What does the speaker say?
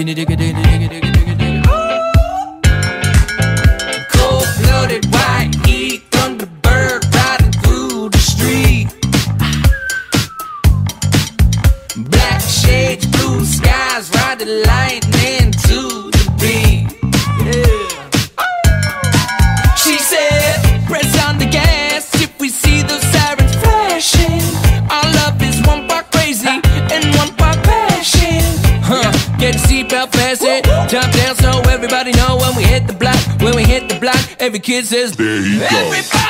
digga digga digga digga digga digga digga. Cold blooded white heat, thunderbird riding through the street. Black shades, blue skies, the lightning to the beat. The seatbelt fasten, jump down so everybody know when we hit the block. When we hit the block, every kid says, There he goes. Everybody